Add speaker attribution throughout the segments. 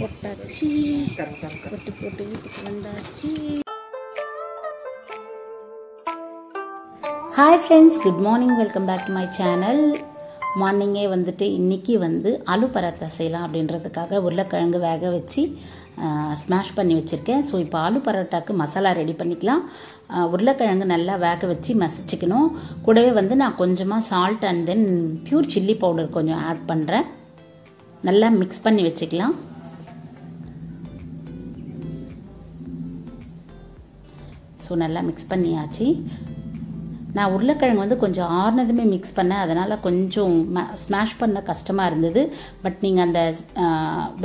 Speaker 1: போட்டாச்சு. போட்டு போட்டு வீட்டுக்கு வந்தாச்சு. Hi friends good morning welcome back to my channel மார்னிங்கே வந்துட்டு இன்றைக்கி வந்து ஆலு பராத்தா செய்யலாம் அப்படின்றதுக்காக உருளைக்கிழங்கு வேக வச்சு ஸ்மாஷ் பண்ணி வச்சுருக்கேன். ஸோ இப்போ ஆலு பரோட்டாக்கு மசாலா ரெடி பண்ணிக்கலாம். உருளைக்கிழங்கு நல்லா வேக வச்சு மசிச்சுக்கணும். கூடவே வந்து நான் கொஞ்சமாக salt and then pure chilli powder கொஞ்சம் ஆட் பண்ணுறேன் நல்லா மிக்ஸ் பண்ணி வச்சுக்கலாம். ஸோ நல்லா மிக்ஸ் பண்ணியாச்சு. நான் உருளைக்கிழங்கு வந்து கொஞ்சம் ஆறுனதுமே மிக்ஸ் பண்ணேன். அதனால் கொஞ்சம் ஸ்மாஷ் பண்ண கஷ்டமாக இருந்தது. பட் நீங்கள் அந்த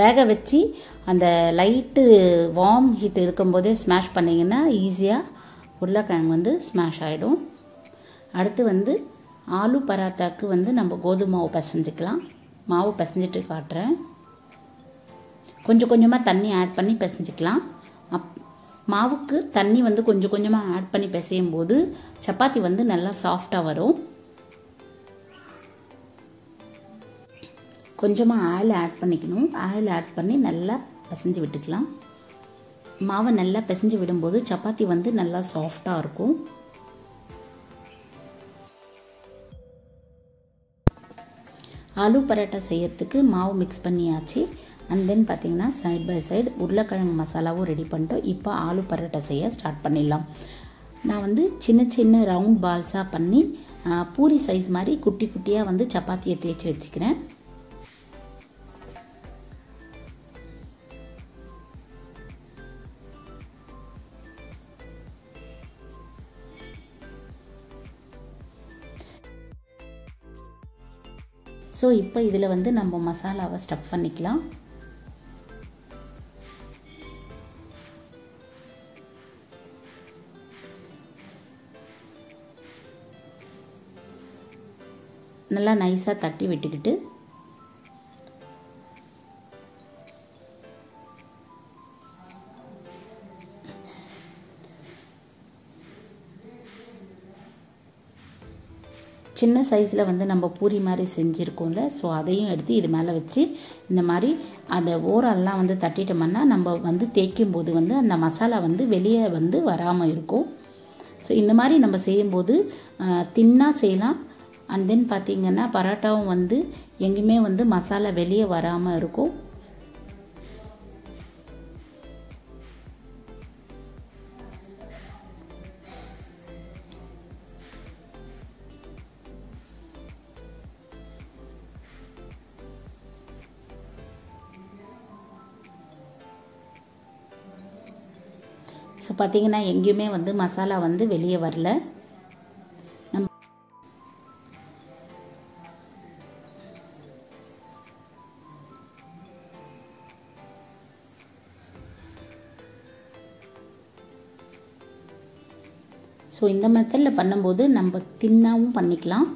Speaker 1: வேக வச்சு அந்த லைட்டு வார்ம் ஹீட் இருக்கும்போதே ஸ்மாஷ் பண்ணிங்கன்னா ஈஸியாக உருளைக்கிழங்கு வந்து ஸ்மாஷ் ஆகிடும் அடுத்து வந்து ஆலு பராத்தாக்கு வந்து நம்ம கோதுமை மாவு பிசைஞ்சிக்கலாம். மாவு பிசைஞ்சிட்டு காட்டுறேன். கொஞ்சம் கொஞ்சமாக தண்ணி ஆட் பண்ணி பிசைஞ்சிக்கலாம். மாவுக்கு தண்ணி வந்து கொஞ்சம் கொஞ்சமாக ஆட் பண்ணி பிசையும் போது சப்பாத்தி வந்து நல்லா சாஃப்டாக வரும். கொஞ்சமாக ஆயில் ஆட் பண்ணிக்கணும். ஆயில் ஆட் பண்ணி நல்லா பிசைஞ்சு விட்டுக்கலாம். மாவை நல்லா பிசைஞ்சு விடும்போது சப்பாத்தி வந்து நல்லா சாஃப்டாக இருக்கும். ஆலு பரோட்டா செய்யறதுக்கு மாவு மிக்ஸ் பண்ணியாச்சு. அண்ட் தென் பார்த்தீங்கன்னா சைட் பை சைடு உருளைக்கிழங்கு மசாலாவும் ரெடி பண்ணிட்டோம். இப்போ ஆலு பரோட்டா செய்ய ஸ்டார்ட் பண்ணிடலாம். நான் வந்து சின்ன சின்ன ரவுண்ட் பால்ஸாக பண்ணி பூரி சைஸ் மாதிரி குட்டி குட்டியாக வந்து சப்பாத்தியை தேய்ச்சி வச்சுக்கிறேன். ஸோ இப்போ இதில் வந்து நம்ம மசாலாவை ஸ்டஃப் பண்ணிக்கலாம். நல்லா நைஸாக தட்டி விட்டுக்கிட்டு சின்ன சைஸில் வந்து நம்ம பூரி மாதிரி செஞ்சுருக்கோம்ல ஸோ அதையும் எடுத்து இது மேலே வச்சு இந்த மாதிரி அந்த ஓரெல்லாம் வந்து தட்டிட்டோம்னா நம்ம வந்து தேய்க்கும் போது வந்து அந்த மசாலா வந்து வெளியே வந்து வராமல் இருக்கும். ஸோ இந்த மாதிரி நம்ம செய்யும்போது தின்னாக செய்யலாம். அண்ட் தென் பார்த்தீங்கன்னா பரோட்டாவும் வந்து எங்கேயுமே வந்து மசாலா வெளியே வராமல் இருக்கும். ஸோ பார்த்தீங்கன்னா எங்கேயுமே வந்து மசாலா வந்து வெளியே வரல. ஸோ இந்த மெத்தடில் பண்ணும்போது நம்ம தின்னாவும் பண்ணிக்கலாம்.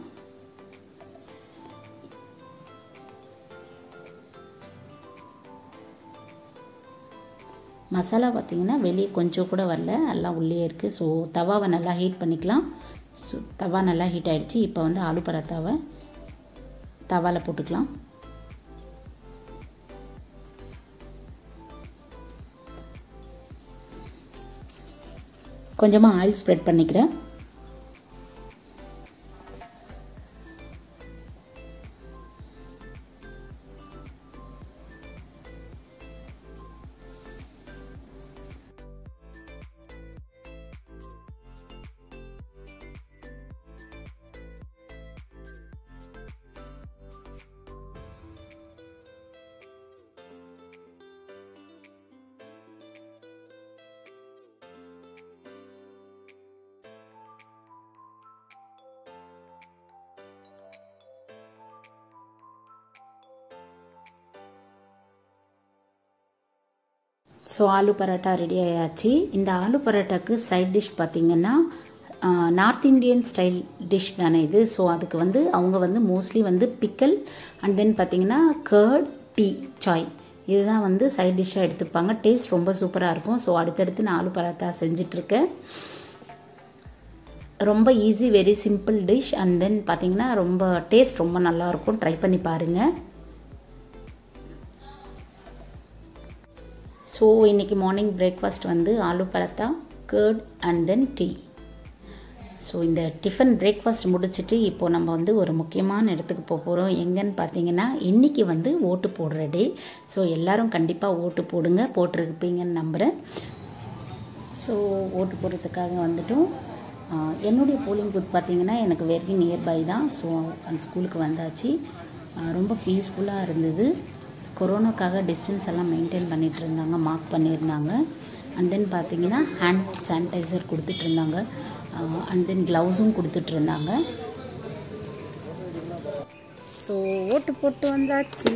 Speaker 1: மசாலா பார்த்திங்கன்னா வெளியே கொஞ்சம் கூட வரல. எல்லாம் உள்ளே இருக்குது ஸோ தவாவை நல்லா ஹீட் பண்ணிக்கலாம். ஸோ தவா நல்லா ஹீட் ஆகிடுச்சு இப்போ வந்து ஆலு பராத்தாவை தவாவில் போட்டுக்கலாம். கொஞ்சமாக ஆயில் ஸ்ப்ரெட் பண்ணிக்கிறேன். ஸோ ஆலு பரோட்டா ரெடி ஆயாச்சு. இந்த ஆலு பரோட்டாக்கு சைட் டிஷ் பார்த்தீங்கன்னா நார்த் இந்தியன் ஸ்டைல் டிஷ் தானே இது. ஸோ அதுக்கு வந்து அவங்க வந்து மோஸ்ட்லி வந்து பிக்கல் அண்ட் தென் பார்த்தீங்கன்னா கர்ட் டீ சாய் இதுதான் வந்து சைட் டிஷ்ஷாக எடுத்துப்பாங்க. டேஸ்ட் ரொம்ப சூப்பராக இருக்கும். ஸோ அடுத்தடுத்து நான் ஆலு பரோட்டா செஞ்சிட்ருக்கேன். ரொம்ப easy very simple dish and then பார்த்தீங்கன்னா ரொம்ப டேஸ்ட் ரொம்ப நல்லாயிருக்கும் ட்ரை பண்ணி பாருங்கள் ஸோ இன்றைக்கி மார்னிங் பிரேக்ஃபாஸ்ட் வந்து aloo paratha curd and then tea so இந்த டிஃபன் பிரேக்ஃபாஸ்ட் முடிச்சுட்டு இப்போது நம்ம வந்து ஒரு முக்கியமான இடத்துக்கு போக போகிறோம் எங்கன்னு பார்த்தீங்கன்னா இன்றைக்கி வந்து ஓட்டு போடுற டே ஸோ எல்லோரும் கண்டிப்பாக ஓட்டு போடுங்க போட்டிருப்பீங்கன்னு நம்புகிறேன் ஸோ ஓட்டு போடுறதுக்காக வந்துட்டும். என்னுடைய போலிங் பூத் பார்த்திங்கன்னா எனக்கு வெரி நியர்பை தான். ஸோ அந்த ஸ்கூலுக்கு வந்தாச்சு. ரொம்ப பீஸ்ஃபுல்லாக இருந்தது. கொரோனாக்காக டிஸ்டன்ஸ் எல்லாம் மெயின்டைன் பண்ணிகிட்டு இருந்தாங்க மார்க் பண்ணியிருந்தாங்க. அண்ட் தென் பார்த்தீங்கன்னா ஹேண்ட் சானிடைசர் கொடுத்துட்ருந்தாங்க அண்ட் தென் க்ளவுஸும் கொடுத்துட்ருந்தாங்க ஸோ ஓட்டு போட்டு வந்தாச்சு.